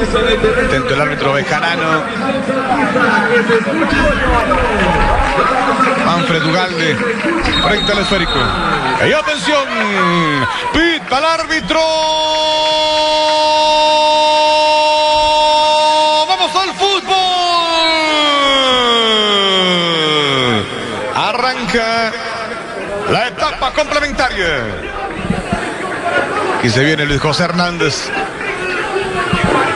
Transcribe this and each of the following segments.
Intento el árbitro Bejarano. Manfred Ugalde frente al esférico. Y atención, pita el árbitro. Vamos al fútbol. Arranca la etapa complementaria. Y se viene Luis José Hernández.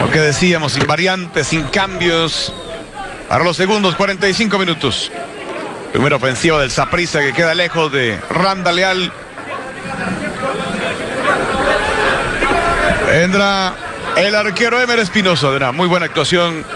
Lo que decíamos, sin variantes, sin cambios. Para los segundos, 45 minutos. Primera ofensiva del Saprissa que queda lejos de Randa Leal. Vendrá el arquero Emer Espinosa muy buena actuación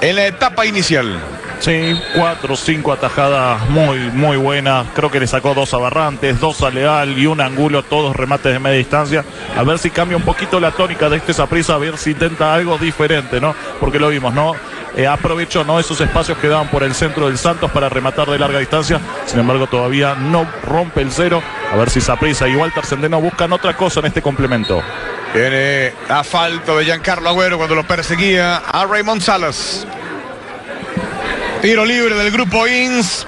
en la etapa inicial. Sí, cuatro cinco atajadas muy, muy buenas. Creo que le sacó dos a Barrantes, dos a Leal y un Angulo, todos remates de media distancia. A ver si cambia un poquito la tónica de este Saprissa, a ver si intenta algo diferente, ¿no? Porque lo vimos, ¿no? Eh, aprovechó ¿no? esos espacios que daban por el centro del Santos para rematar de larga distancia. Sin embargo, todavía no rompe el cero. A ver si Saprissa y Walter Sendeno buscan otra cosa en este complemento. Viene falta de Giancarlo Agüero cuando lo perseguía a Raymond Salas. Tiro libre del grupo INS.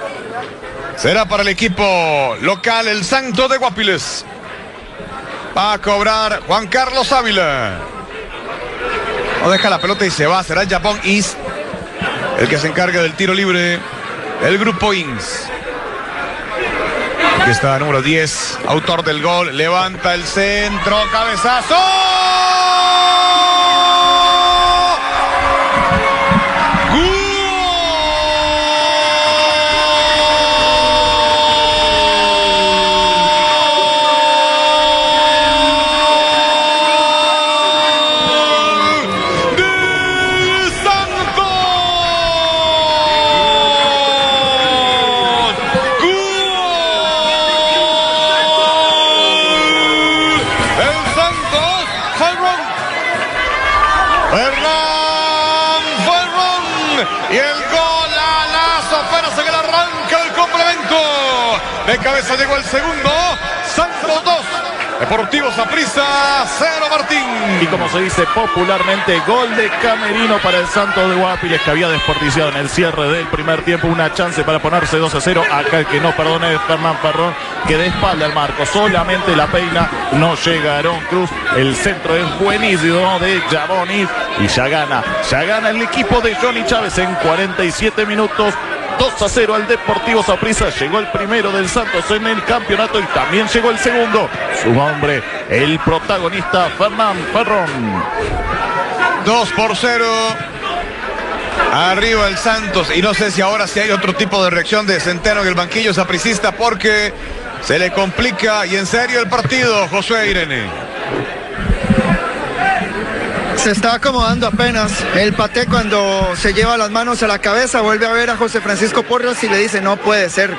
Será para el equipo local el Santo de Guapiles. Va a cobrar Juan Carlos Ávila. No deja la pelota y se va. Será Japón East el que se encarga del tiro libre. El grupo INS. Aquí está número 10, autor del gol. Levanta el centro, cabezazo. De cabeza llegó el segundo. Santos 2. Deportivo Saprissa, 0 Martín. Y como se dice popularmente, gol de Camerino para el Santos de Guapiles que había desperdiciado en el cierre del primer tiempo una chance para ponerse 2 a 0. Acá el que no perdone es Fernán Ferrón que de espalda al marco. Solamente la peina, no llega Aaron Cruz. El centro es buenísimo de Jabonis y ya gana. Ya gana el equipo de Johnny Chávez en 47 minutos. 2 a 0 al Deportivo Saprissa. Llegó el primero del Santos en el campeonato y también llegó el segundo. Su hombre, el protagonista Fernán Ferrón. 2 por 0. Arriba el Santos. Y no sé si ahora si hay otro tipo de reacción de Centeno en el banquillo sapricista porque se le complica y en serio el partido, Josué Irene se está acomodando apenas. El Pate cuando se lleva las manos a la cabeza vuelve a ver a José Francisco Porras y le dice no puede ser.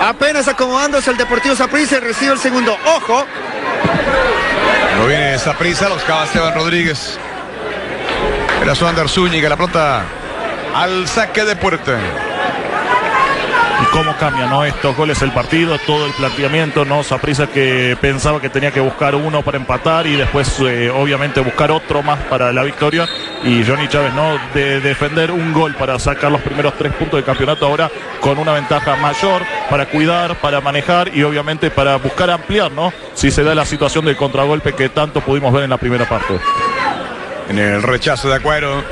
Apenas acomodándose el Deportivo Saprissa recibe el segundo. ¡Ojo! No viene Saprissa, los cava Esteban Rodríguez. Era su Ander Zúñiga, la pelota al saque de puerta cómo cambia ¿no? estos goles el partido, todo el planteamiento, ¿no? Saprisa que pensaba que tenía que buscar uno para empatar y después eh, obviamente buscar otro más para la victoria y Johnny Chávez no de defender un gol para sacar los primeros tres puntos del campeonato ahora con una ventaja mayor para cuidar, para manejar y obviamente para buscar ampliar, ¿no? Si se da la situación del contragolpe que tanto pudimos ver en la primera parte. En el rechazo de Acuero,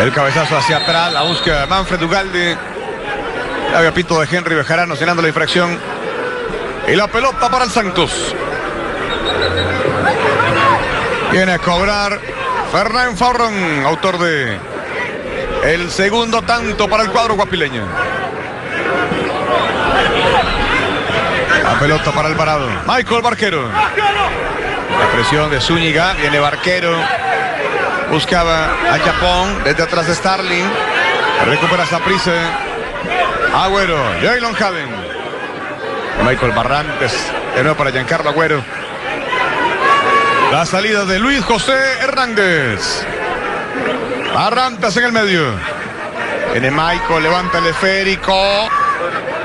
el cabezazo hacia atrás, la búsqueda de Manfred Ugalde había pito de Henry Bejarano cenando la infracción. Y la pelota para el Santos. Viene a cobrar Fernán Farrón, autor de el segundo tanto para el cuadro guapileño. La pelota para el parado. Michael Barquero. La presión de Zúñiga. Viene Barquero. Buscaba a Japón desde atrás de Starling. Recupera Saprissa. Agüero, Jaylon Haven. Michael Barrantes, de nuevo para Giancarlo Agüero. La salida de Luis José Hernández. Barrantes en el medio. Viene Michael, levanta el esférico.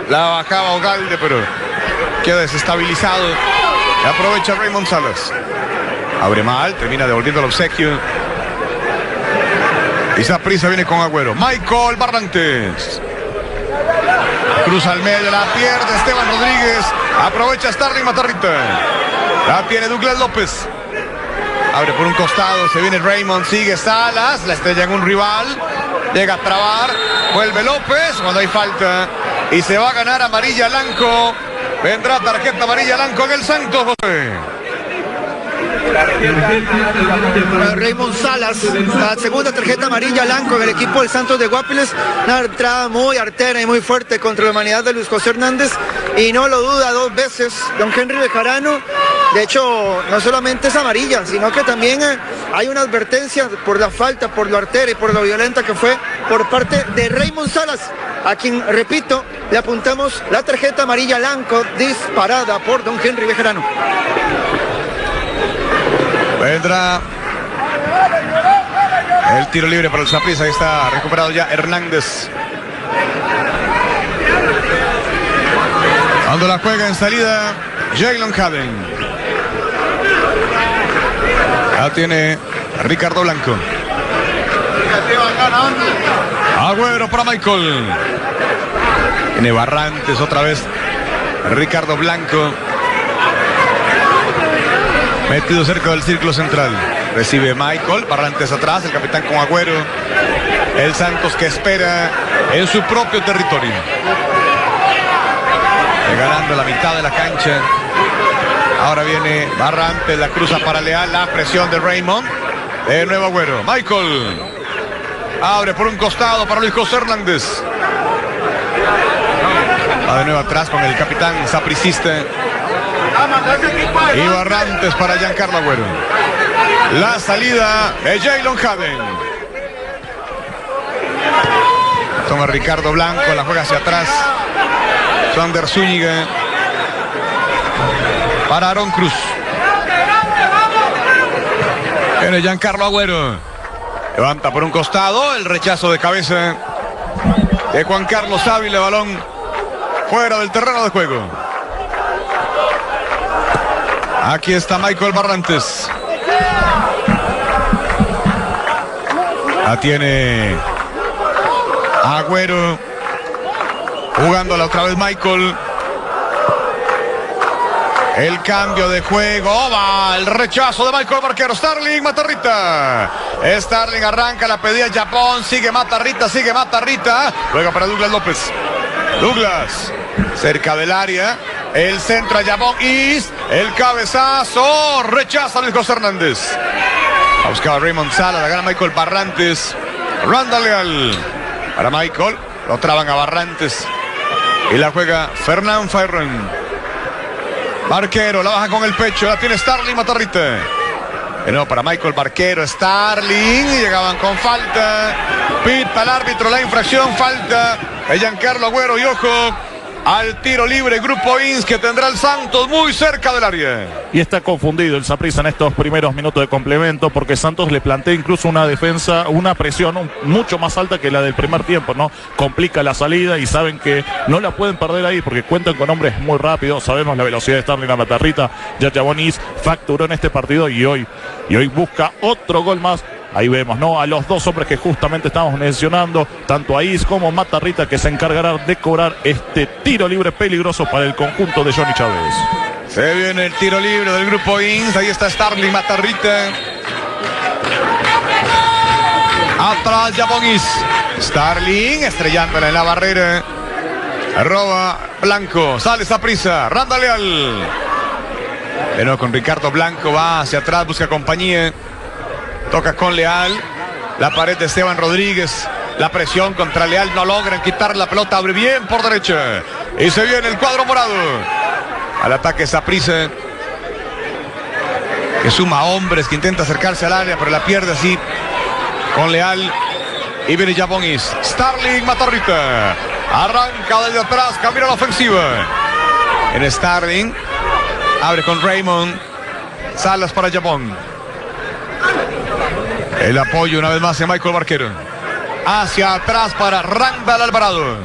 La bajaba Ogalde, pero queda desestabilizado. Aprovecha Raymond Salas. Abre mal, termina devolviendo el obsequio. Y prisa viene con Agüero. Michael Barrantes. Cruza al medio, la pierde Esteban Rodríguez. Aprovecha Starling Matarrita. La tiene Douglas López. Abre por un costado, se viene Raymond, sigue Salas, la estrella en un rival. Llega a trabar, vuelve López cuando hay falta. Y se va a ganar amarilla Lanco. Vendrá tarjeta amarilla Lanco en el Santos, José. Raymond Salas, la segunda tarjeta amarilla blanco en el equipo del Santos de Guapiles. Una entrada muy artera y muy fuerte contra la humanidad de Luis José Hernández. Y no lo duda dos veces don Henry Bejarano. De hecho, no solamente es amarilla, sino que también eh, hay una advertencia por la falta, por lo artera y por lo violenta que fue por parte de Raymond Salas, a quien, repito, le apuntamos la tarjeta amarilla blanco disparada por don Henry Bejarano. Vendrá el tiro libre para el Zaprisa. Ahí está recuperado ya Hernández. Cuando la juega en salida, Jalen Haden. Ya tiene Ricardo Blanco. Agüero para Michael. Tiene Barrantes otra vez. Ricardo Blanco. Metido cerca del círculo central. Recibe Michael, Barrantes atrás, el capitán con Agüero. El Santos que espera en su propio territorio. Ganando la mitad de la cancha. Ahora viene Barrantes, la cruza para Leal, la presión de Raymond. De nuevo Agüero. Michael. Abre por un costado para Luis José Hernández. Va de nuevo atrás con el capitán sapricista. Y Barrantes para Giancarlo Agüero. La salida de Jalen Haven. Toma Ricardo Blanco, la juega hacia atrás. Sander Zúñiga. Para Aaron Cruz. Viene Giancarlo Agüero. Levanta por un costado el rechazo de cabeza de Juan Carlos Ávila. Balón fuera del terreno de juego. Aquí está Michael Barrantes. La tiene Agüero. Jugándola otra vez Michael. El cambio de juego. Va el rechazo de Michael Barquero. Starling Matarrita. Starling arranca la pedida Japón. Sigue Matarrita. Sigue Matarrita. Juega para Douglas López. Douglas. Cerca del área. El centro a Japón. East. El cabezazo. Rechaza Luis José Hernández. A buscar Raymond Sala. La gana Michael Barrantes. Randall Leal. Para Michael. Lo traban a Barrantes. Y la juega Fernán Ferron. Barquero. La baja con el pecho. La tiene Starling Matarrita. De para Michael Barquero. Starling. Llegaban con falta. Pita el árbitro la infracción. Falta. Giancarlo Agüero. Y ojo al tiro libre Grupo Ins que tendrá el Santos muy cerca del área. Y está confundido el Saprissa en estos primeros minutos de complemento porque Santos le plantea incluso una defensa, una presión mucho más alta que la del primer tiempo, ¿no? Complica la salida y saben que no la pueden perder ahí porque cuentan con hombres muy rápidos, sabemos la velocidad de Starling a Matarrita, ya Bonis facturó en este partido y hoy, y hoy busca otro gol más Ahí vemos, ¿no? A los dos hombres que justamente estamos mencionando, tanto a Is como Matarrita, que se encargará de cobrar este tiro libre peligroso para el conjunto de Johnny Chávez. Se viene el tiro libre del grupo Ins. Ahí está Starling Matarrita. Atrás Japonis. Starling estrellándola en la barrera. Roba Blanco. Sale esa prisa. Randa Leal. Nuevo con Ricardo Blanco. Va hacia atrás. Busca compañía. Toca con Leal. La pared de Esteban Rodríguez. La presión contra Leal. No logran quitar la pelota. Abre bien por derecha. Y se viene el cuadro morado. Al ataque Saprissa. Que suma hombres. Que intenta acercarse al área. Pero la pierde así. Con Leal. Y viene Japonis. Starling Matarrita. Arranca desde atrás. Cambia la ofensiva. En Starling. Abre con Raymond. Salas para Japón. El apoyo una vez más de Michael Barquero. Hacia atrás para Randall Alvarado.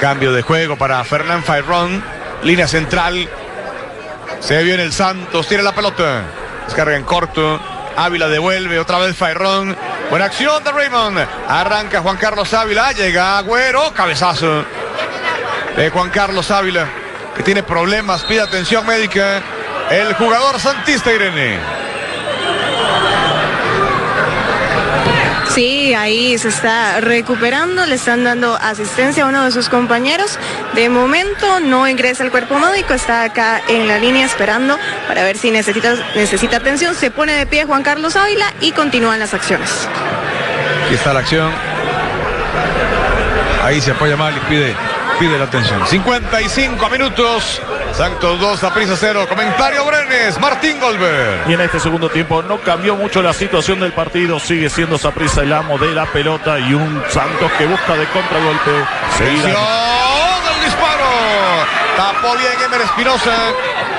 Cambio de juego para Fernán Fairón. Línea central. Se viene el Santos. Tiene la pelota. Descarga en corto. Ávila devuelve. Otra vez Fairón. Buena acción de Raymond. Arranca Juan Carlos Ávila. Llega Agüero. Cabezazo de Juan Carlos Ávila. Que tiene problemas. Pide atención médica. El jugador Santista Irene. Sí, ahí se está recuperando, le están dando asistencia a uno de sus compañeros. De momento no ingresa el cuerpo médico, está acá en la línea esperando para ver si necesita, necesita atención. Se pone de pie Juan Carlos Ávila y continúan las acciones. Aquí está la acción. Ahí se apoya mal y pide, pide la atención. 55 minutos. Santos 2, a prisa 0. Comentario Brenes, Martín Goldberg. Y en este segundo tiempo no cambió mucho la situación del partido. Sigue siendo Saprissa el amo de la pelota y un Santos que busca de contragolpe. Seguida. del disparo. Tapó bien Emer Espinosa.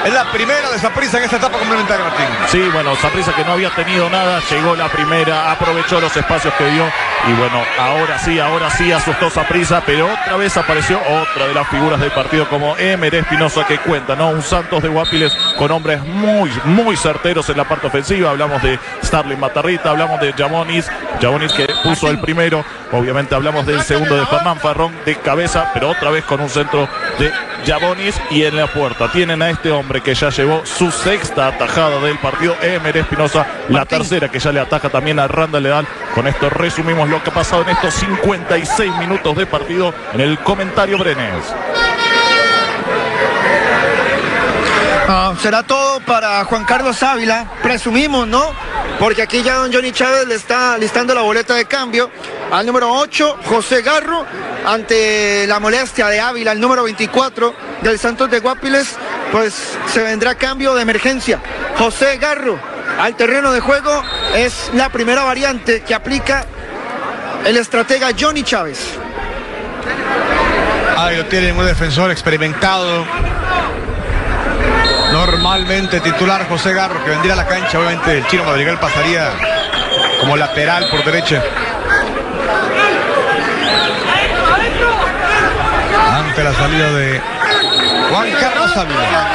Es la primera de Saprissa en esta etapa complementaria, Martín. Sí, bueno, Saprissa que no había tenido nada, llegó la primera, aprovechó los espacios que dio. Y bueno, ahora sí, ahora sí asustó Saprissa, pero otra vez apareció otra de las figuras del partido como Emer Espinosa que cuenta, ¿no? Un Santos de Guapiles con hombres muy, muy certeros en la parte ofensiva. Hablamos de Starling Matarrita, hablamos de Jamonis, Jamonis que puso el primero. Obviamente hablamos del segundo de Fernán Farrón de cabeza, pero otra vez con un centro de Jabonis y en la puerta tienen a este hombre que ya llevó su sexta atajada del partido, Emer Espinosa, la tercera que ya le ataja también a Randall Leal. Con esto resumimos lo que ha pasado en estos 56 minutos de partido en el comentario Brenes. Ah, será todo para Juan Carlos Ávila, presumimos, ¿no? Porque aquí ya don Johnny Chávez le está listando la boleta de cambio al número 8, José Garro, ante la molestia de Ávila, el número 24 del Santos de Guapiles, pues se vendrá cambio de emergencia. José Garro al terreno de juego es la primera variante que aplica el estratega Johnny Chávez. Ahí lo tienen un defensor experimentado. Normalmente titular José Garro que vendría a la cancha. Obviamente el chino Madrigal pasaría como lateral por derecha. La salida de Juan Carlos Ávila.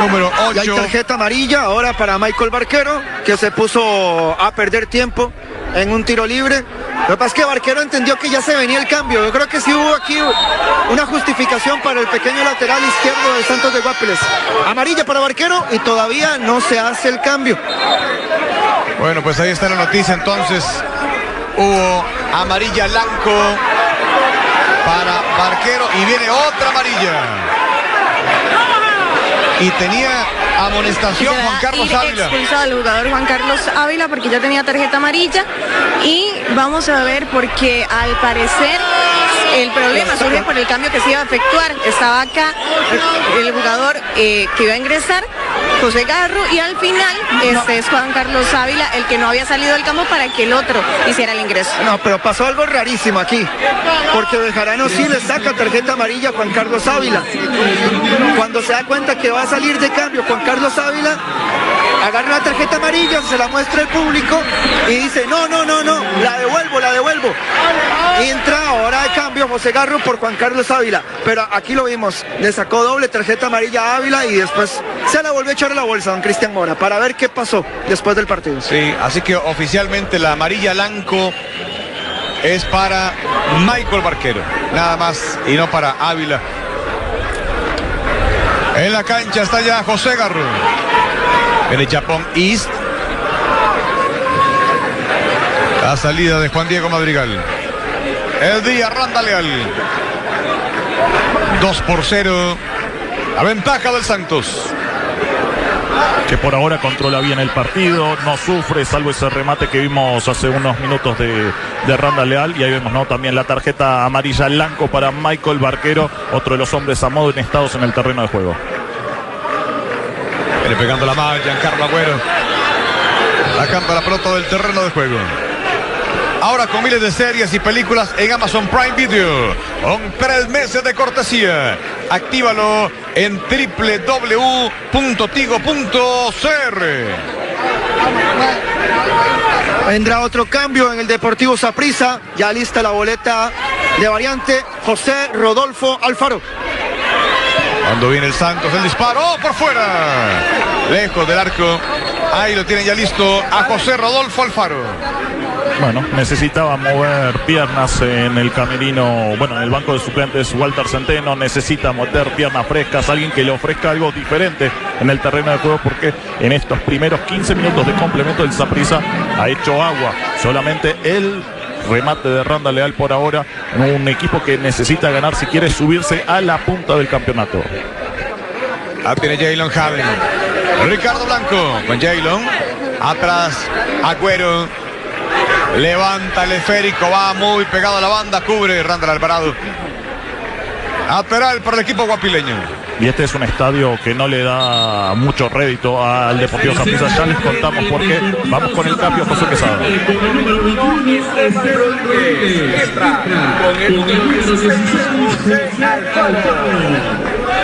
Número 8. Y hay tarjeta amarilla ahora para Michael Barquero, que se puso a perder tiempo en un tiro libre. Lo que pasa es que Barquero entendió que ya se venía el cambio. Yo creo que sí hubo aquí una justificación para el pequeño lateral izquierdo del Santos de Guapiles. Amarilla para Barquero y todavía no se hace el cambio. Bueno, pues ahí está la noticia entonces. Hubo amarilla blanco para Barquero y viene otra amarilla. Y tenía amonestación Juan Carlos Ávila. expulsado el jugador Juan Carlos Ávila porque ya tenía tarjeta amarilla y vamos a ver porque al parecer el problema surge por el cambio que se iba a efectuar. Estaba acá el jugador eh, que iba a ingresar, José Garro, y al final este es Juan Carlos Ávila el que no había salido del campo para que el otro hiciera el ingreso. No, pero pasó algo rarísimo aquí, porque Bejarano sí le saca tarjeta amarilla a Juan Carlos Ávila. Cuando se da cuenta que va a salir de cambio Juan Carlos Ávila, agarra la tarjeta amarilla, se la muestra al público y dice, no, no, no, no, la devuelvo, la devuelvo. Y entra ahora de cambio José Garro por Juan Carlos Ávila. Pero aquí lo vimos, le sacó doble tarjeta amarilla a Ávila y después se la volvió a echar a la bolsa a don Cristian Mora para ver qué pasó después del partido. Sí, así que oficialmente la amarilla blanco es para Michael Barquero, nada más y no para Ávila. En la cancha está ya José Garro. En el Japón East. La salida de Juan Diego Madrigal. El día Randa Leal. 2 por 0. La ventaja del Santos. Que por ahora controla bien el partido, no sufre, salvo ese remate que vimos hace unos minutos de, de Randa Leal. Y ahí vemos ¿no? también la tarjeta amarilla blanco para Michael Barquero, otro de los hombres a modo estados en el terreno de juego. Pegando la malla, Giancarlo Agüero. Sacando la pelota del terreno de juego. Ahora con miles de series y películas en Amazon Prime Video. Con tres meses de cortesía. Actívalo en www.tigo.cr. Vendrá otro cambio en el Deportivo Saprissa. Ya lista la boleta de variante José Rodolfo Alfaro. Cuando viene el Santos, el disparo ¡Oh, por fuera. lejos del arco. Ahí lo tienen ya listo a José Rodolfo Alfaro. Bueno, necesitaba mover piernas en el camerino, bueno, en el banco de suplentes Walter Centeno, necesita meter piernas frescas, alguien que le ofrezca algo diferente en el terreno de juego, porque en estos primeros 15 minutos de complemento el Saprisa ha hecho agua. Solamente el remate de Randa Leal por ahora, un equipo que necesita ganar si quiere subirse a la punta del campeonato. Ah, tiene Jalen Javen. Ricardo Blanco con Jalen. Atrás, Agüero. Levanta el esférico, va muy pegado a la banda, cubre Randall Alvarado. Lateral para el equipo guapileño. Y este es un estadio que no le da mucho rédito al Deportivo Saprissa. Ya les contamos por qué. Vamos con el cambio, José Quesada.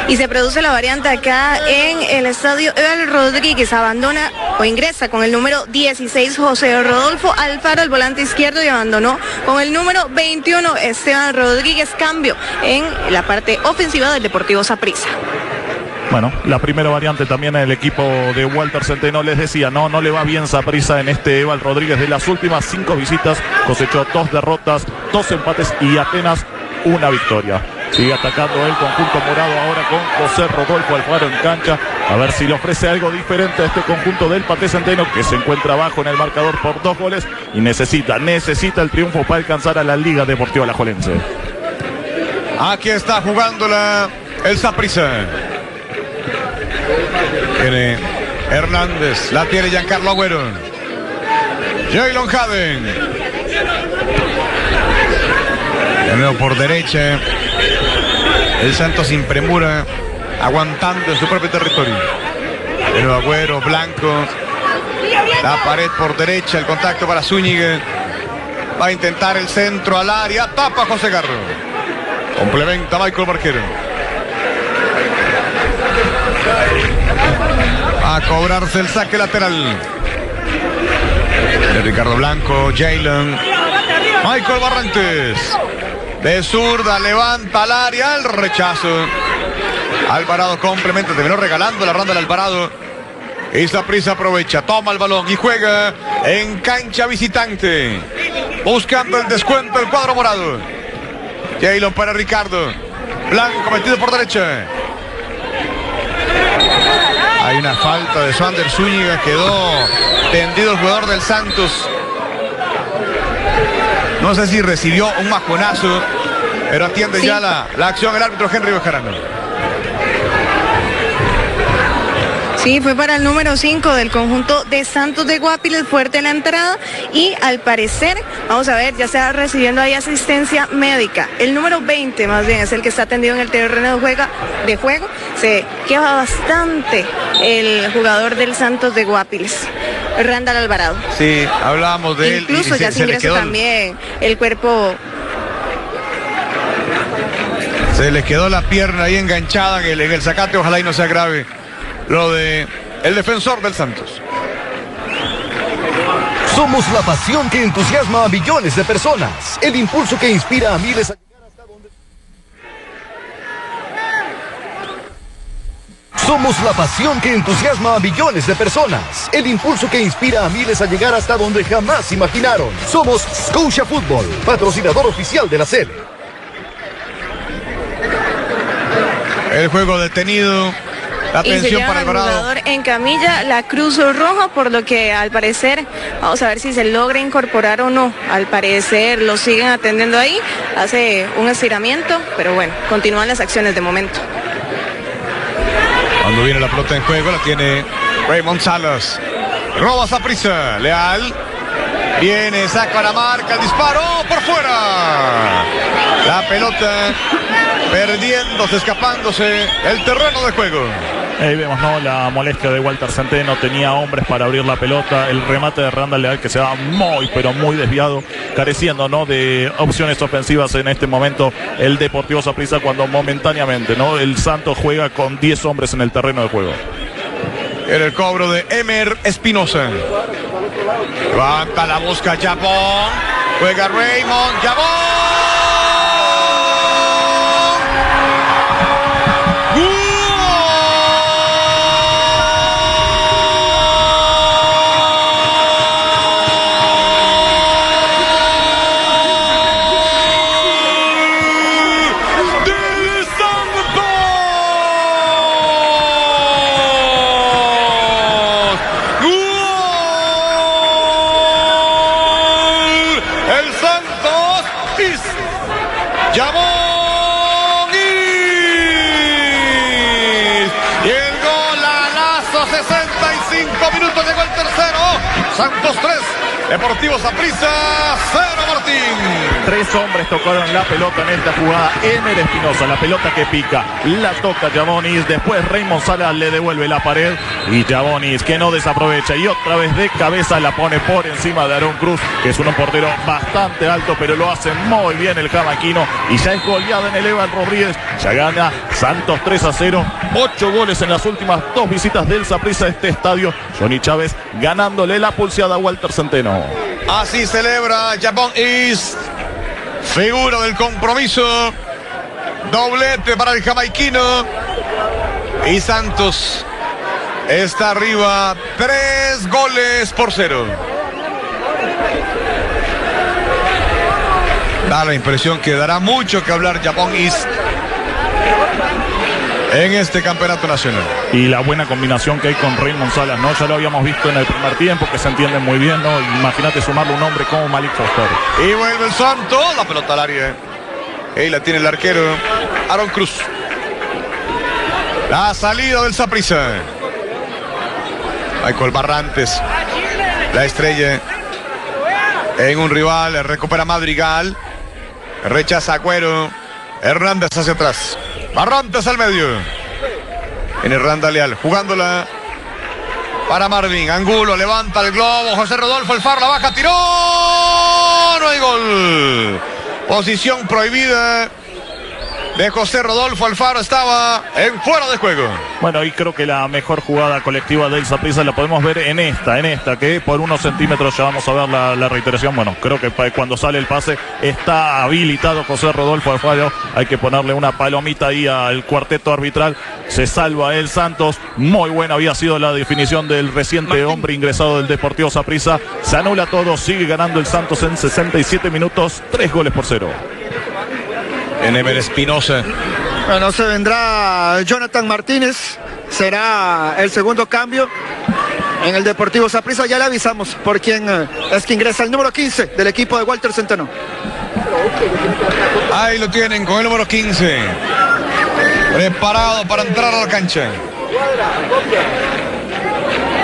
Y se produce la variante acá en el estadio Eval Rodríguez. Abandona o ingresa con el número 16 José Rodolfo Alfaro, el volante izquierdo, y abandonó con el número 21 Esteban Rodríguez. Cambio en la parte ofensiva del Deportivo Saprissa. Bueno, la primera variante también en el equipo de Walter Centeno les decía, no, no le va bien Saprissa en este Eval Rodríguez. De las últimas cinco visitas cosechó dos derrotas, dos empates y apenas una victoria. Sigue atacando el conjunto morado ahora con José Rodolfo Alfaro en cancha. A ver si le ofrece algo diferente a este conjunto del Pate Centeno que se encuentra abajo en el marcador por dos goles y necesita, necesita el triunfo para alcanzar a la Liga Deportiva Alajuelense. Aquí está jugándola el Saprissa. Tiene Hernández, la tiene Giancarlo Agüero. Jalen Haden. De nuevo por derecha. El Santos sin premura, aguantando en su propio territorio. Nuevo Agüero, Blanco. La pared por derecha, el contacto para Zúñiga. Va a intentar el centro al área. Tapa José Garro. Complementa Michael Barquero. A cobrarse el saque lateral. De Ricardo Blanco, Jalen. Michael Barrantes. De zurda, levanta al área, el rechazo. Alvarado complementa, terminó regalando la ronda del Alvarado. Y prisa aprovecha, toma el balón y juega en cancha visitante. Buscando el descuento del cuadro morado. Jalen para Ricardo. Blanco metido por derecha. Hay una falta de Sander Zúñiga. Quedó tendido el jugador del Santos. No sé si recibió un maconazo, pero atiende Sí. ya la, la acción el árbitro Henry Bejarano. Sí, fue para el número 5 del conjunto de Santos de Guapiles, fuerte en la entrada y al parecer, vamos a ver, ya está recibiendo ahí asistencia médica. El número 20 más bien es el que está atendido en el terreno de, juega, de juego. Se queja bastante el jugador del Santos de Guapiles, Randall Alvarado. Sí, hablábamos de él. y Incluso se- ya se se el- también el cuerpo Se le quedó la pierna ahí enganchada en el, en el zacate, ojalá y no sea grave. Lo de el defensor del Santos. Somos la pasión que entusiasma a millones de personas. El impulso que inspira a miles a llegar hasta donde... Somos la pasión que entusiasma a millones de personas. El impulso que inspira a miles a llegar hasta donde jamás imaginaron. Somos Scotia Football, patrocinador oficial de la serie. El juego detenido. La atención para Alvarado. jugador en camilla la Cruz Roja, por lo que al parecer, vamos a ver si se logra incorporar o no. Al parecer lo siguen atendiendo ahí, hace un estiramiento, pero bueno, continúan las acciones de momento. Cuando viene la pelota en juego, la tiene Raymond Salas. Roba prisa. Leal. Viene, saca la marca, el disparo por fuera. La pelota perdiéndose, escapándose el terreno de juego. Ahí vemos, ¿no? La molestia de Walter Centeno. Tenía hombres para abrir la pelota. El remate de Randall Leal que se va muy, pero muy desviado. Careciendo, ¿no? De opciones ofensivas en este momento. El Deportivo Saprissa cuando momentáneamente, ¿no? El Santos juega con 10 hombres en el terreno de juego. Era el cobro de Emer Espinosa. Levanta la busca Japón. Juega Raymond. ¡Japón! Santos 3. Deportivo Saprissa 0 Martín. Tres hombres tocaron la pelota en esta jugada. Emer Espinosa, la pelota que pica, la toca Jabonis. Después Raymond Salas le devuelve la pared. Y Jabonis que no desaprovecha. Y otra vez de cabeza la pone por encima de Aaron Cruz, que es un portero bastante alto, pero lo hace muy bien el jamaquino. Y ya es goleada en el Evan Rodríguez. Ya gana Santos 3 a 0. Ocho goles en las últimas dos visitas del Saprissa a este estadio. Johnny Chávez ganándole la pulseada a Walter Centeno. Así celebra Japón. Figura del compromiso. Doblete para el jamaiquino. Y Santos está arriba. Tres goles por cero. Da la impresión que dará mucho que hablar Japón East en este campeonato nacional. Y la buena combinación que hay con Raymond Salas, ¿no? Ya lo habíamos visto en el primer tiempo, que se entienden muy bien, ¿no? Imagínate sumarle un hombre como Malik Foster. Y vuelve el Santo, la pelota al área. Ahí la tiene el arquero Aaron Cruz. La salida del Saprissa. Michael Barrantes. La estrella en un rival. Recupera Madrigal. Rechaza Agüero. Hernández hacia atrás. Barrantes al medio. En Hernández Leal. Jugándola para Marvin. Angulo levanta el globo. José Rodolfo el faro la baja. Tiró. No hay gol. Posición prohibida de José Rodolfo Alfaro estaba en fuera de juego. Bueno, y creo que la mejor jugada colectiva del Saprissa la podemos ver en esta, en esta, que por unos centímetros ya vamos a ver la, la reiteración. Bueno, creo que cuando sale el pase está habilitado José Rodolfo Alfaro. Hay que ponerle una palomita ahí al cuarteto arbitral. Se salva el Santos. Muy buena había sido la definición del reciente hombre ingresado del Deportivo Saprissa. Se anula todo, sigue ganando el Santos en 67 minutos, tres goles por cero. En Emer Espinosa. Bueno, se vendrá Jonathan Martínez. Será el segundo cambio en el Deportivo Saprissa. Ya le avisamos por quién eh, es que ingresa el número 15 del equipo de Walter Centeno. Ahí lo tienen con el número 15. Preparado para entrar a la cancha.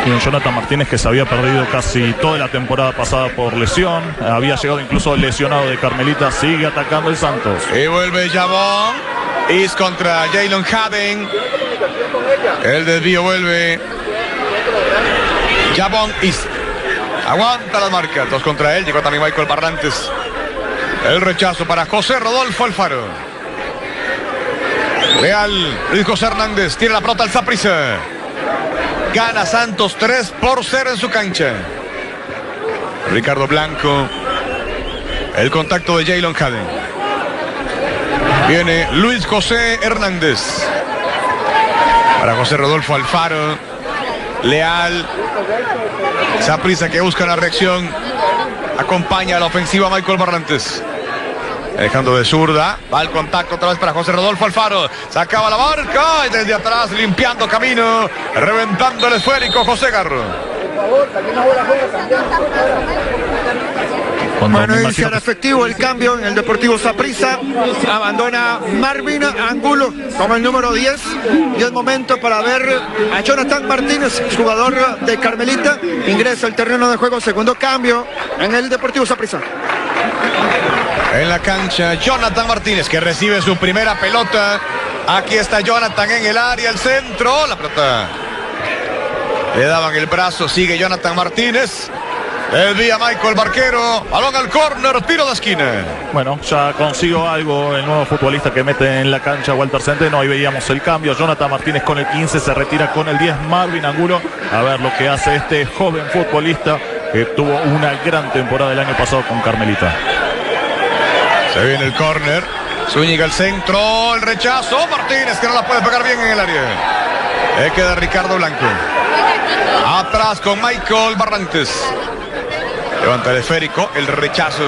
Y un Jonathan Martínez que se había perdido casi toda la temporada pasada por lesión. Había llegado incluso lesionado de Carmelita. Sigue atacando el Santos. Y vuelve Jabón. Is contra Jalen Haden. El desvío vuelve. Jabón Is. Aguanta las marcas. Dos contra él. Llegó también Michael Barrantes. El rechazo para José Rodolfo Alfaro. Real. Luis José Hernández. Tiene la pelota al Zaprisa. Gana Santos 3 por 0 en su cancha. Ricardo Blanco. El contacto de Jalen Haden. Viene Luis José Hernández. Para José Rodolfo Alfaro. Leal. Saprisa que busca la reacción. Acompaña a la ofensiva Michael Barrantes. Dejando de zurda. Va el contacto otra vez para José Rodolfo Alfaro. Sacaba la marca y desde atrás limpiando camino. Reventando el esférico José Garro. Bueno, y será efectivo el cambio en el Deportivo Saprissa. Abandona Marvin Angulo como el número 10. Y es momento para ver a Jonathan Martínez, jugador de Carmelita. Ingresa al terreno de juego, segundo cambio en el Deportivo Saprissa. En la cancha, Jonathan Martínez que recibe su primera pelota. Aquí está Jonathan en el área, el centro. La pelota. Le daban el brazo, sigue Jonathan Martínez. Desvía Michael Barquero. Balón al córner, tiro de esquina. Bueno, ya consigo algo el nuevo futbolista que mete en la cancha Walter Centeno. Ahí veíamos el cambio. Jonathan Martínez con el 15 se retira con el 10. Marvin Angulo. A ver lo que hace este joven futbolista que tuvo una gran temporada el año pasado con Carmelita. Se viene el córner. Zúñiga el centro, el rechazo. Martínez que no la puede pegar bien en el área. Le queda Ricardo Blanco. Atrás con Michael Barrantes. Levanta el esférico, el rechazo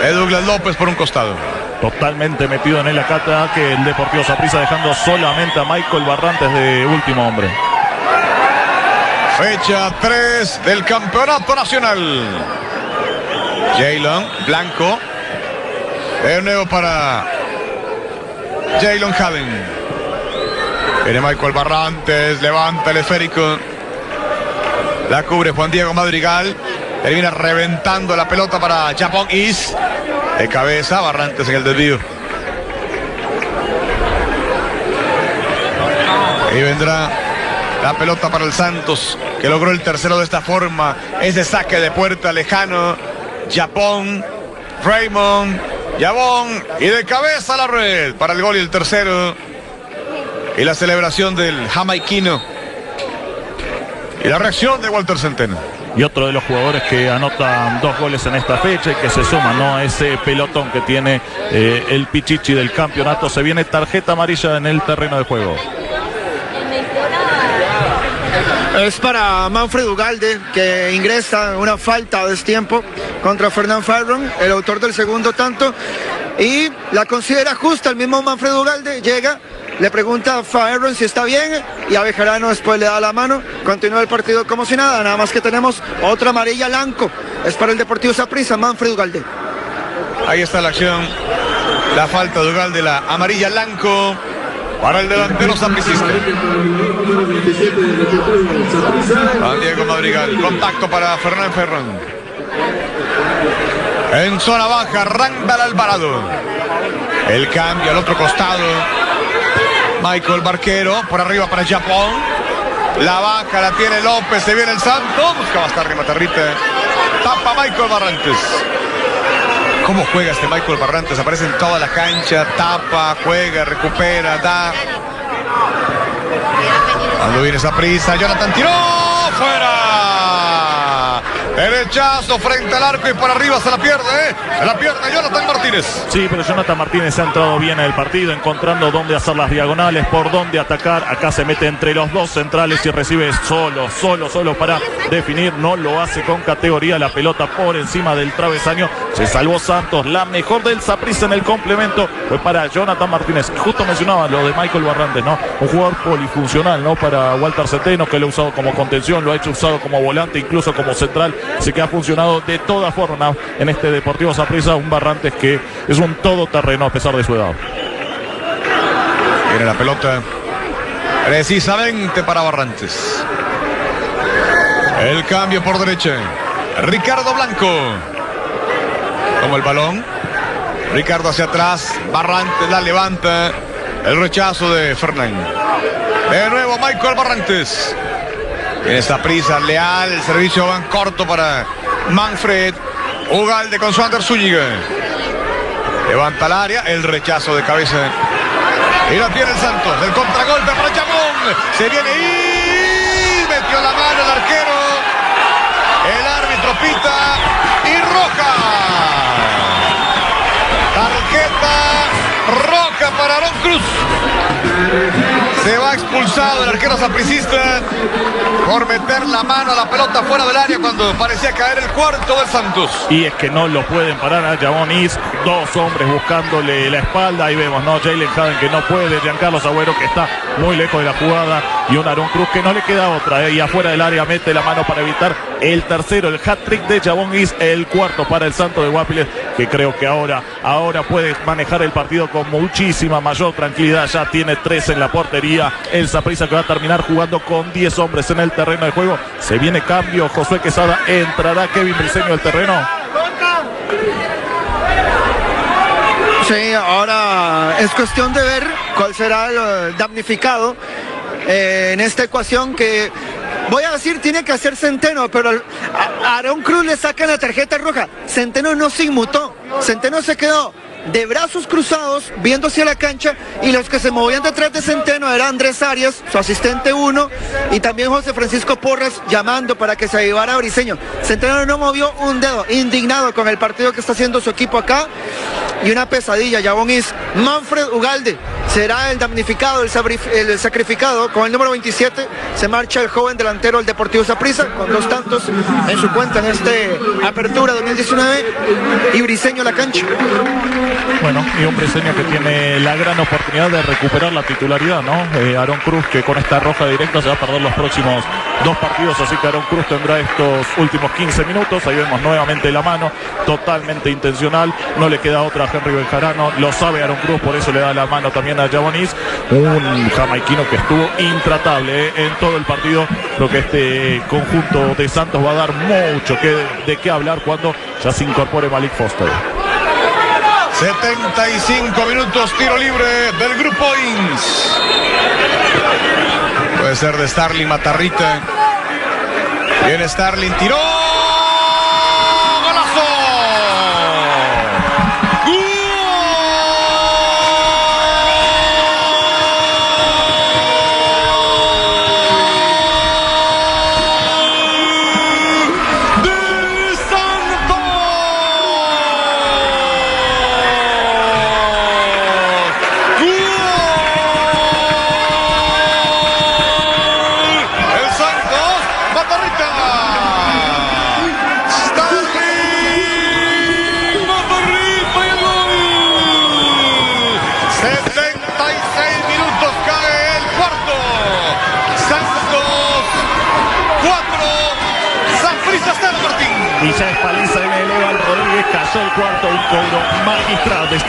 de Douglas López por un costado. Totalmente metido en el acata que el Deportivo Saprissa dejando solamente a Michael Barrantes de último hombre. Fecha 3 del campeonato nacional. Jalen Blanco. De nuevo para Jalen Haden. Viene Michael Barrantes, levanta el esférico. La cubre Juan Diego Madrigal. Termina reventando la pelota para Japón Is. De cabeza, Barrantes en el desvío. Y vendrá la pelota para el Santos, que logró el tercero de esta forma. Ese saque de puerta lejano. Japón, Raymond, Yabón y de cabeza a la red para el gol y el tercero. Y la celebración del jamaiquino. Y la reacción de Walter Centeno. Y otro de los jugadores que anotan dos goles en esta fecha y que se suma a ese pelotón que tiene eh, el Pichichi del campeonato. Se viene tarjeta amarilla en el terreno de juego. Es para Manfred Ugalde que ingresa una falta de tiempo contra Fernán Farron, el autor del segundo tanto, y la considera justa. El mismo Manfred Ugalde llega, le pregunta a Farron si está bien y a Bejarano después le da la mano. Continúa el partido como si nada, nada más que tenemos otra amarilla Lanco. Es para el Deportivo Saprissa, Manfred Ugalde. Ahí está la acción. La falta de Ugalde, la amarilla Lanco para el delantero sapricista. Juan Diego Madrigal, contacto para Fernán Ferrón. En zona baja, Randall Alvarado. El cambio al otro costado. Michael Barquero, por arriba para Japón. La baja la tiene López, se viene el Santo. Busca Bastardi Matarrita. Tapa Michael Barrantes. ¿Cómo juega este Michael Barrantes? Aparece en toda la cancha, tapa, juega, recupera, da. Cuando viene esa prisa, Jonathan tiró fuera. Derechazo frente al arco y por arriba se la pierde, ¿eh? Se la pierde Jonathan Martínez. Sí, pero Jonathan Martínez ha entrado bien en el partido, encontrando dónde hacer las diagonales, por dónde atacar. Acá se mete entre los dos centrales y recibe solo, solo, solo para definir. No lo hace con categoría la pelota por encima del travesaño. Se salvó Santos. La mejor del Saprissa en el complemento fue para Jonathan Martínez. Justo mencionaba lo de Michael Barrantes, ¿no? Un jugador polifuncional, ¿no? Para Walter Centeno, que lo ha usado como contención, lo ha hecho usado como volante, incluso como central. Así que ha funcionado de todas formas en este Deportivo Saprissa. Un Barrantes que es un todoterreno a pesar de su edad. Viene la pelota precisamente para Barrantes. El cambio por derecha. Ricardo Blanco. Como el balón. Ricardo hacia atrás. Barrantes la levanta. El rechazo de Fernán. De nuevo Michael Barrantes. En esta prisa leal. El servicio va en corto para Manfred. Ugalde con su Ander Zúñiga. Levanta el área. El rechazo de cabeza. Y la tiene el Santos. El contragolpe para Chamón. Se viene y metió la mano el arquero. El árbitro pita y roja. Para Cruz. Se va expulsado el arquero sapricista por meter la mano a la pelota fuera del área cuando parecía caer el cuarto del Santos. Y es que no lo pueden parar a Javon Is. Dos hombres buscándole la espalda. Ahí vemos, ¿no? Jalen Haden que no puede. Giancarlo Agüero que está muy lejos de la jugada. Y un Aaron Cruz que no le queda otra. ¿eh? Y afuera del área mete la mano para evitar el tercero, el hat-trick de Javon Is. El cuarto para el Santo de Guapiles. Que creo que ahora, ahora puede manejar el partido con muchísima mayor tranquilidad. Ya tiene tres en la portería. El Saprissa que va a terminar jugando con 10 hombres en el terreno de juego. Se viene cambio. Josué Quesada. Entrará Kevin Briseño al terreno. Sí, ahora es cuestión de ver cuál será el damnificado eh, en esta ecuación que voy a decir tiene que hacer Centeno, pero a Aaron Cruz le sacan la tarjeta roja. Centeno no se inmutó, Centeno se quedó de brazos cruzados, viendo hacia la cancha, y los que se movían detrás de Centeno era Andrés Arias, su asistente uno, y también José Francisco Porras llamando para que se ayudara a Briseño. Centeno no movió un dedo, indignado con el partido que está haciendo su equipo acá, y una pesadilla, Yabón is Manfred Ugalde será el damnificado, el, sacrificado, con el número 27 se marcha el joven delantero del Deportivo Saprissa, con dos tantos en su cuenta en este Apertura 2019, y Briseño la cancha. Bueno, y un Briseño que tiene la gran oportunidad de recuperar la titularidad, ¿no? Eh, Aaron Cruz que con esta roja directa se va a perder los próximos dos partidos, así que Aaron Cruz tendrá estos últimos 15 minutos. Ahí vemos nuevamente la mano, totalmente intencional. No le queda otra a Henry Benjarano, lo sabe Aaron Cruz, por eso le da la mano también a. Un jamaiquino que estuvo intratable ¿eh? en todo el partido. Creo que este conjunto de Santos va a dar mucho que, de qué hablar cuando ya se incorpore Malik Foster. 75 minutos, tiro libre del grupo INS. Puede ser de Starling Matarrita. Viene Starling, tiró.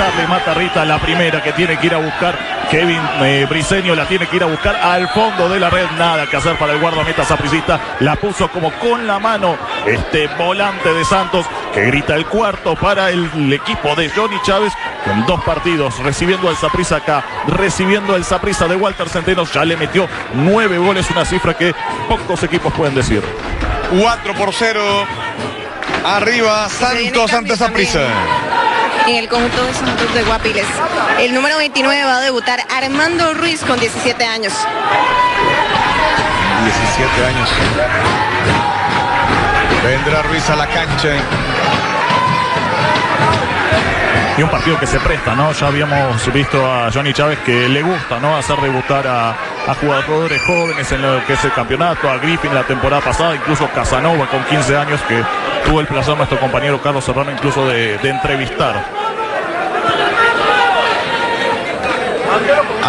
Magistral de Starley Matarrita, la primera que tiene que ir a buscar Kevin eh, Briseño, la tiene que ir a buscar al fondo de la red, nada que hacer para el guardameta sapricista, la puso como con la mano este volante de Santos que grita el cuarto para el, el equipo de Johnny Chávez en dos partidos, recibiendo al Saprissa acá, recibiendo al Saprissa de Walter Centenos, ya le metió nueve goles, una cifra que pocos equipos pueden decir. 4 por 0. Arriba Santos ante Saprissa. En el conjunto de Santos de Guapiles. El número 29 va a debutar Armando Ruiz con 17 años. 17 años. Vendrá Ruiz a la cancha. Y un partido que se presta, ¿no? Ya habíamos visto a Johnny Chávez que le gusta, ¿no? Hacer debutar a, a jugadores jóvenes en lo que es el campeonato, a Griffin la temporada pasada, incluso Casanova con 15 años que tuvo el placer nuestro compañero Carlos Serrano incluso de, entrevistar.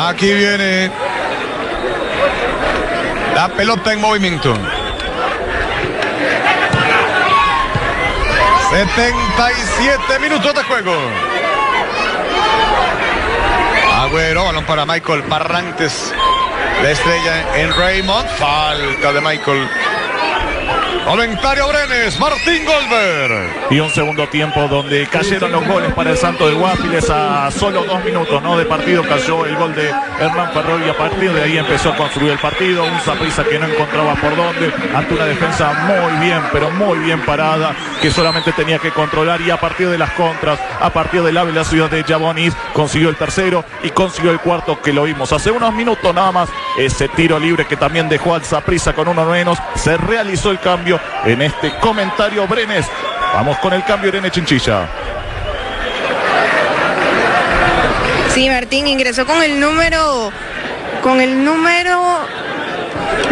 Aquí viene la pelota en movimiento. 77 minutos de juego. Agüero, balón para Michael Parrantes. La estrella en Raymond. Falta de Michael. Comentario Brenes, Martín Goldberg. Y un segundo tiempo donde cayeron los goles para el Santo de Guapiles a solo dos minutos ¿no? de partido. Cayó el gol de Hernán Ferrol y a partir de ahí empezó a construir el partido. Un Saprissa que no encontraba por dónde, ante una defensa muy bien, pero muy bien parada, que solamente tenía que controlar. Y a partir de las contras, a partir de la velocidad de Javonis, consiguió el tercero y consiguió el cuarto que lo vimos hace unos minutos nada más. Ese tiro libre que también dejó al Saprissa con uno menos. Se realizó el cambio en este comentario Brenes. Vamos con el cambio Irene Chinchilla. Sí, Martín ingresó con el número con el número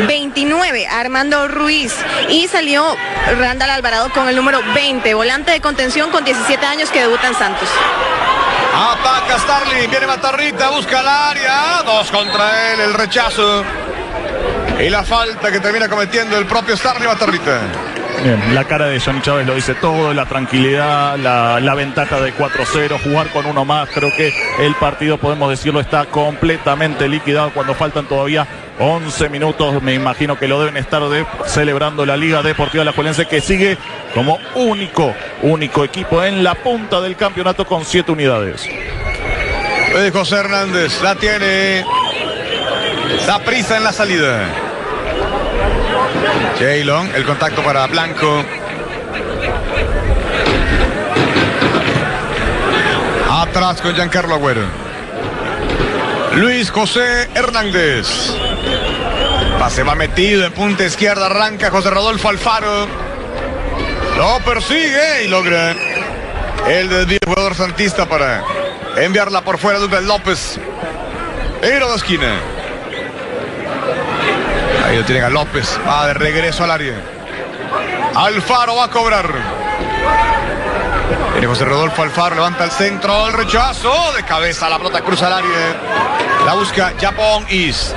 29, Armando Ruiz. Y salió Randall Alvarado con el número 20, volante de contención con 17 años que debuta en Santos. Ataca Starling, viene Matarrita, busca el área. Dos contra él, el rechazo. Y la falta que termina cometiendo el propio Starling Matarrita. Bien, la cara de Johnny Chávez lo dice todo, la tranquilidad, la, la ventaja de 4-0, jugar con uno más, creo que el partido, podemos decirlo, está completamente liquidado cuando faltan todavía 11 minutos, me imagino que lo deben estar de- celebrando la Liga Deportiva Alajuelense que sigue como único, único equipo en la punta del campeonato con 7 unidades. José Hernández la tiene. prisa en la salida. Jaylon, el contacto para Blanco. Atrás con Giancarlo Agüero. Luis José Hernández. Pase va metido en punta izquierda, arranca José Rodolfo Alfaro. Lo persigue y logra el desvío jugador santista para enviarla por fuera Douglas López. Tiro de esquina. Ahí lo tienen a López. Va de regreso al área. Alfaro va a cobrar. Viene José Rodolfo Alfaro, levanta el centro, el rechazo. De cabeza la pelota cruza al área. La busca Japón Is.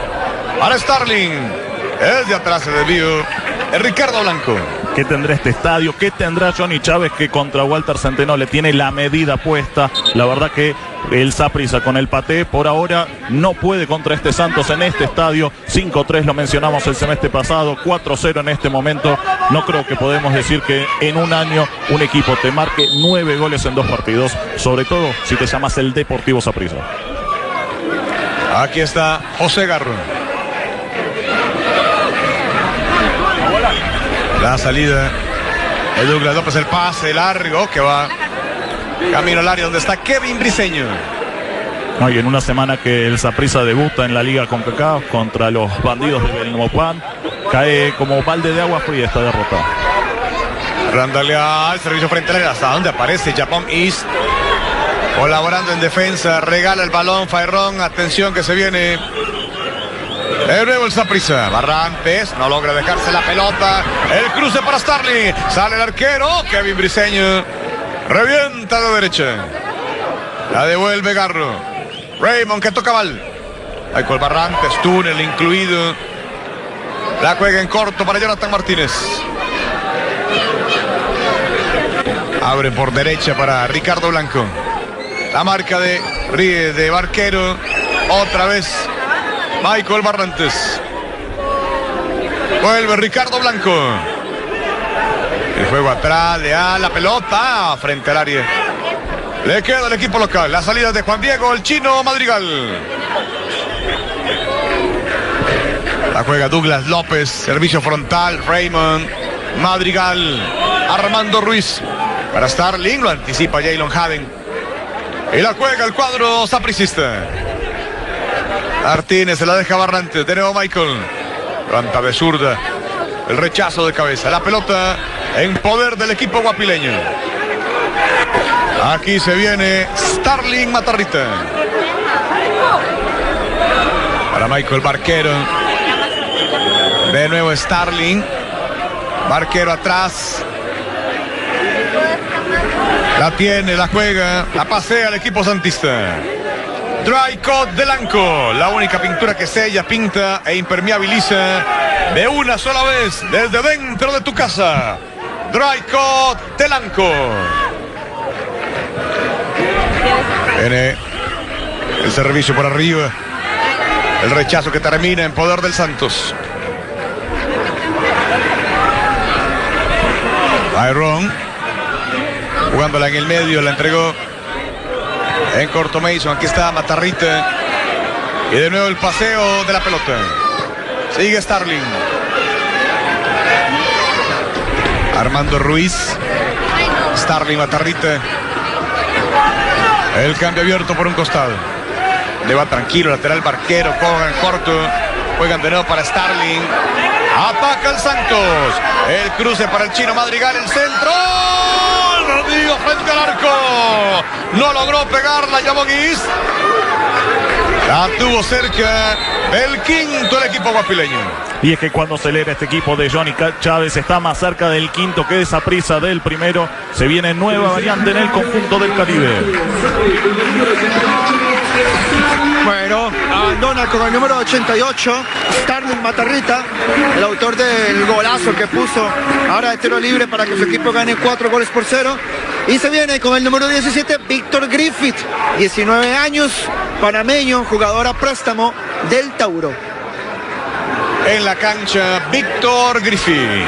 Para Starling. Desde atrás se desvío. Ricardo Blanco. ¿Qué tendrá este estadio? ¿Qué tendrá Johnny Chávez que contra Walter Centeno le tiene la medida puesta? La verdad que el Saprisa con el paté por ahora no puede contra este Santos en este estadio. 5-3 lo mencionamos el semestre pasado, 4-0 en este momento. No creo que podemos decir que en un año un equipo te marque nueve goles en dos partidos, sobre todo si te llamas el Deportivo Saprisa. Aquí está José Garro. La salida de Douglas López, el pase largo que va camino al área donde está Kevin Briseño. y en una semana que el Saprisa debuta en la Liga con CONCACAF contra los bandidos de Belmopan, cae como balde de agua fría esta derrota. Randalea al servicio frente a la hasta donde aparece Japón East. Colaborando en defensa, regala el balón, Fairón, atención que se viene de nuevo el Zaprisa. Barrantes no logra dejarse la pelota. El cruce para Starling. Sale el arquero. Kevin Briseño. Revienta de derecha. La devuelve Garro. Raymond que toca mal. Michael Barrantes. Túnel incluido. La juega en corto para Jonathan Martínez. Abre por derecha para Ricardo Blanco. La marca de de Barquero. Otra vez Michael Barrantes. Vuelve Ricardo Blanco. El juego atrás, le da la pelota frente al área. Le queda el equipo local. La salida de Juan Diego, el chino Madrigal. La juega Douglas López, servicio frontal, Raymond, Madrigal, Armando Ruiz. Para Starling, lo anticipa Jalen Haden. Y la juega el cuadro sapricista. Martínez se la deja Barrantes. De nuevo Michael. Levanta de zurda. El rechazo de cabeza. La pelota en poder del equipo guapileño. Aquí se viene Starling Matarrita. Para Michael Barquero. De nuevo Starling. Barquero atrás. La tiene, la juega, la pasea el equipo santista. Dry Coat Delanco, la única pintura que sella, pinta e impermeabiliza de una sola vez desde dentro de tu casa. Dry Coat el servicio por arriba. El rechazo que termina en poder del Santos. Byron. Jugándola en el medio, la entregó en corto Mason. Aquí está Matarrita. Y de nuevo el paseo de la pelota. Sigue Starling. Armando Ruiz. Starling Matarrita. El cambio abierto por un costado. Le va tranquilo, lateral barquero, cojan corto. Juegan de nuevo para Starling. Ataca el Santos. El cruce para el chino Madrigal, el centro. Frente al arco. No logró pegarla Yamoguis. La tuvo cerca el quinto el equipo guapileño. Y es que cuando acelera este equipo de Johnny Chávez está más cerca del quinto que esa prisa del primero. Se viene nueva variante en el conjunto del Caribe. Bueno, abandona con el número 88, Starling Matarrita, el autor del golazo que puso ahora de tiro libre para que su equipo gane cuatro goles por cero. Y se viene con el número 17, Víctor Griffith, 19 años, panameño, jugador a préstamo del Tauro. En la cancha, Víctor Griffith.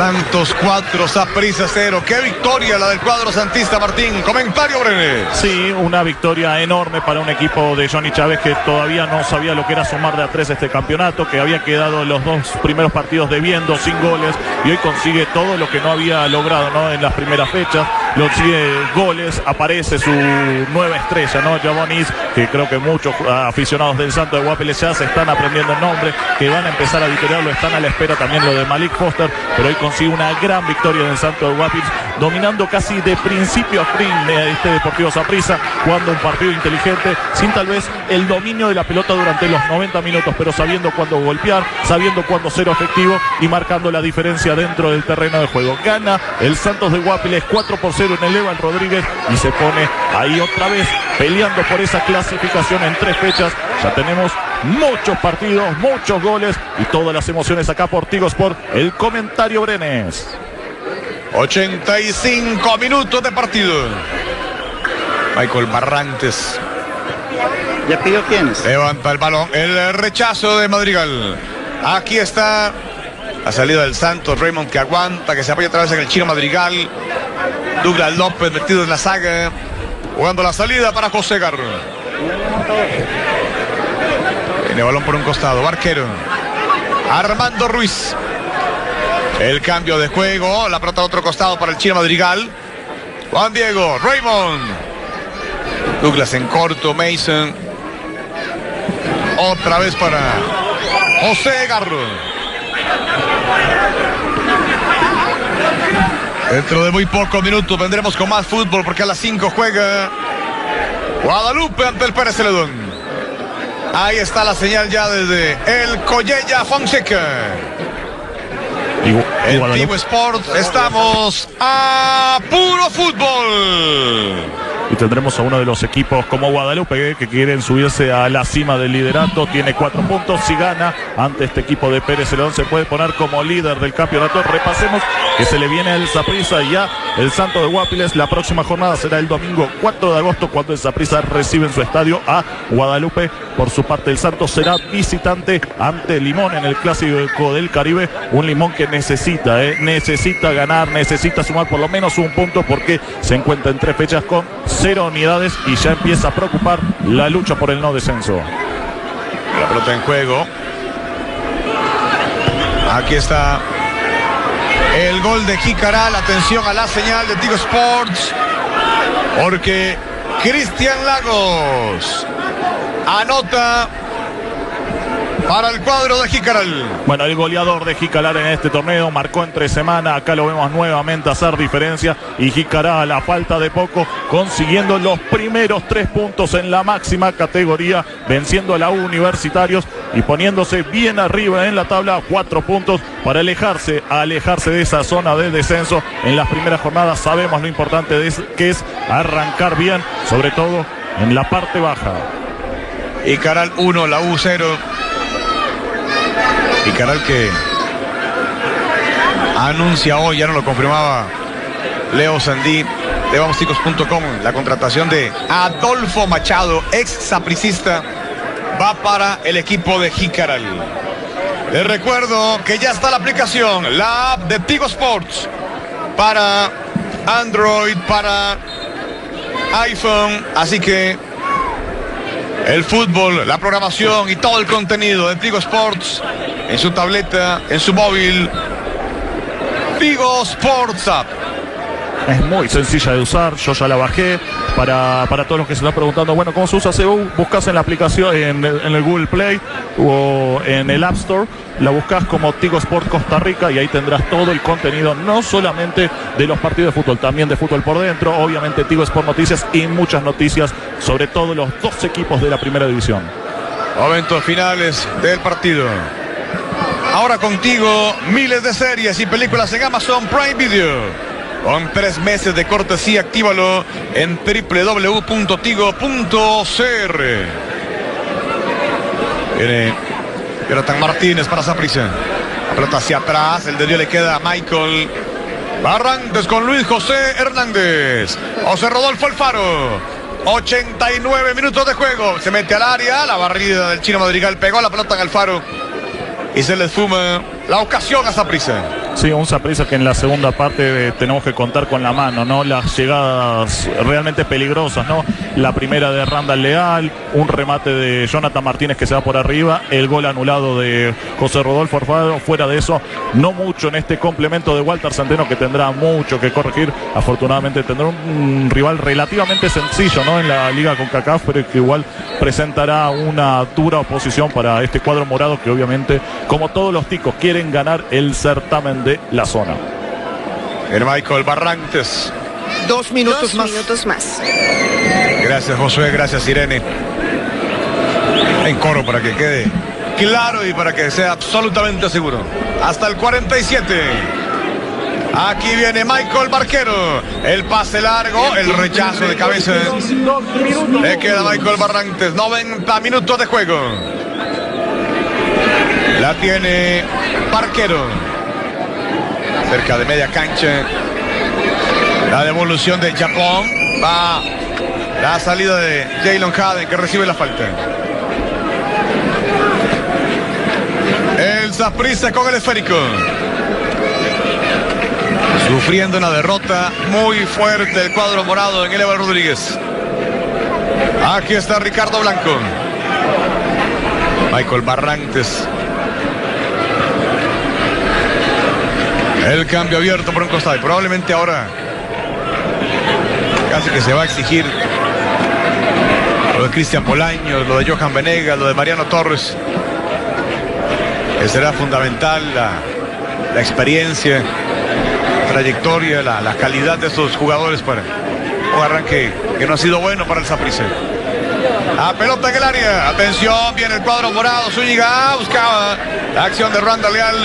Santos 4, Saprissa 0. Qué victoria la del cuadro santista, Martín. Comentario, Brené. Sí, una victoria enorme para un equipo de Johnny Chávez que todavía no sabía lo que era sumar de a tres este campeonato, que había quedado los dos primeros partidos debiendo sin goles y hoy consigue todo lo que no había logrado ¿no? en las primeras fechas. Lo sigue goles, aparece su nueva estrella, ¿no? Javonis, que creo que muchos aficionados del Santo de Guapiles ya se están aprendiendo el nombre, que van a empezar a victoriarlo, están a la espera también lo de Malik Foster, pero hoy consigue una gran victoria del Santo de Guapiles dominando casi de principio a fin de este Deportivo Saprissa, jugando un partido inteligente, sin tal vez el dominio de la pelota durante los 90 minutos, pero sabiendo cuándo golpear, sabiendo cuándo ser efectivo y marcando la diferencia dentro del terreno de juego. Gana el Santos de Guapiles 4 por 0 en el Evan Rodríguez y se pone ahí otra vez peleando por esa clasificación en tres fechas. Ya tenemos muchos partidos, muchos goles y todas las emociones acá por Tigo Sport. El comentario Brenes. 85 minutos de partido. Michael Barrantes. ¿Ya pidió quiénes? Levanta el balón. El rechazo de Madrigal. Aquí está la salida del Santos. Raymond que aguanta, que se apoya otra vez en el chino Madrigal. Douglas López metido en la saga. Jugando la salida para José Garro. Tiene balón por un costado. Barquero. Armando Ruiz. El cambio de juego. La pelota a otro costado para el chino Madrigal. Juan Diego. Raymond. Douglas en corto. Mason. Otra vez para José Garro. Dentro de muy pocos minutos vendremos con más fútbol porque a las 5 juega Guadalupe ante el Pérez Celedón. Ahí está la señal ya desde el Collella Fonseca. En Sport estamos a puro fútbol. Y tendremos a uno de los equipos como Guadalupe que quieren subirse a la cima del liderato. Tiene cuatro puntos. Si gana ante este equipo de Pérez Celedón se puede poner como líder del campeonato. Repasemos que se le viene el Zaprisa ya el Santo de Guapiles. La próxima jornada será el domingo 4 de agosto cuando el Zaprisa recibe en su estadio a Guadalupe. Por su parte el Santo será visitante ante Limón en el Clásico del Caribe. Un Limón que necesita, eh, necesita ganar, necesita sumar por lo menos un punto porque se encuentra en tres fechas con cero unidades y ya empieza a preocupar la lucha por el no descenso. La pelota en juego. Aquí está el gol de Jicaral. Atención a la señal de Tigo Sports. Porque Cristian Lagos anota para el cuadro de Jicaral. Bueno, el goleador de Jicaral en este torneo marcó entre semana. Acá lo vemos nuevamente hacer diferencia. Y Jicaral, a falta de poco, consiguiendo los primeros tres puntos en la máxima categoría, venciendo a la Universitarios y poniéndose bien arriba en la tabla. Cuatro puntos para alejarse, alejarse de esa zona de descenso. En las primeras jornadas sabemos lo importante de que es arrancar bien, sobre todo en la parte baja. Y Caral 1, la U 0. Y Caral que anuncia hoy, ya no lo confirmaba Leo Sandí de vamosticos.com, la contratación de Adolfo Machado, ex sapricista, va para el equipo de Jicaral. Les recuerdo que ya está la aplicación, la app de Tigo Sports para Android, para iPhone, así que el fútbol, la programación y todo el contenido de Tigo Sports en su tableta, en su móvil. Tigo Sports App. Es muy sencilla de usar, yo ya la bajé. Para, para todos los que se están preguntando, bueno, ¿cómo se usa CU? Buscas en la aplicación, en el, en el Google Play o en el App Store, la buscas como Tigo Sport Costa Rica y ahí tendrás todo el contenido, no solamente de los partidos de fútbol, también de fútbol por dentro, obviamente Tigo Sport Noticias y muchas noticias sobre todo los dos equipos de la primera división. Momentos finales del partido. Ahora contigo, miles de series y películas en Amazon Prime Video. Con tres meses de cortesía, actívalo en www.tigo.cr. Viene Jonathan Martínez para Saprissa. La pelota hacia atrás, el de Dios le queda a Michael Barrantes con Luis José Hernández. José Rodolfo Alfaro. 89 minutos de juego. Se mete al área. La barrida del chino Madrigal pegó la pelota en Alfaro. Y se le fuma la ocasión a Saprissa. Sí, un Saprissa que en la segunda parte tenemos que contar con la mano, ¿no? Las llegadas realmente peligrosas, ¿no? La primera de Randall Leal, un remate de Jonathan Martínez que se va por arriba, el gol anulado de José Rodolfo Alfaro. Fuera de eso, no mucho en este complemento de Walter Santeno que tendrá mucho que corregir. Afortunadamente tendrá un rival relativamente sencillo, ¿no? En la liga con CACAF, pero que igual presentará una dura oposición para este cuadro morado que obviamente, como todos los ticos, quieren ganar el certamen de la zona. El Michael Barrantes. Dos minutos Dos más. minutos más. Gracias Josué, gracias Irene. En coro para que quede claro y para que sea absolutamente seguro. Hasta el 47. Aquí viene Michael Barquero. El pase largo, el rechazo de cabeza. Le queda Michael Barrantes. 90 minutos de juego. La tiene Barquero. Cerca de media cancha. La devolución de Japón. Va la salida de Jalen Haden que recibe la falta. El Zaprisa con el esférico. Sufriendo una derrota muy fuerte el cuadro morado en el Eval Rodríguez. Aquí está Ricardo Blanco. Michael Barrantes. El cambio abierto por un costado. Y probablemente ahora casi que se va a exigir lo de Cristian Polaño, lo de Johan Venegas, lo de Mariano Torres. Que será fundamental la, experiencia, la trayectoria, la, calidad de estos jugadores para un arranque que no ha sido bueno para el Saprissa. A pelota en el área. Atención, viene el cuadro morado. Zúñiga buscaba la acción de Randa Leal.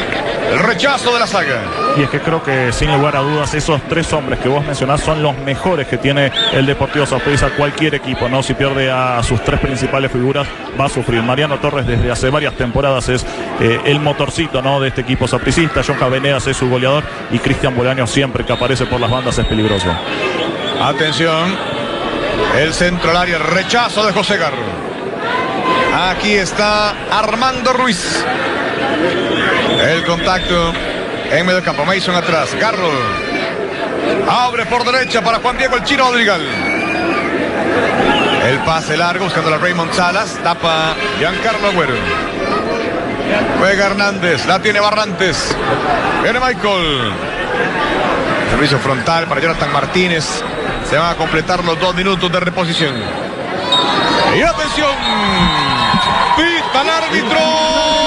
El rechazo de la saga. Y es que creo que sin lugar a dudas esos tres hombres que vos mencionás son los mejores que tiene el Deportivo Saprissa cualquier equipo, ¿no? Si pierde a sus tres principales figuras va a sufrir. Mariano Torres desde hace varias temporadas es eh, el motorcito, ¿no? De este equipo sapricista. Johan Venegas es su goleador y Cristian Bolaño siempre que aparece por las bandas es peligroso. Atención. El centro al área, rechazo de José Garro. Aquí está Armando Ruiz. El contacto en medio campo. Mason atrás. Garro. Abre por derecha para Juan Diego el Chino Odrigal. El pase largo buscando a Raymond Salas. Tapa Giancarlo Agüero. Juega Hernández. La tiene Barrantes. Viene Michael. Servicio frontal para Jonathan Martínez. Se van a completar los dos minutos de reposición. Y atención. Pita el árbitro.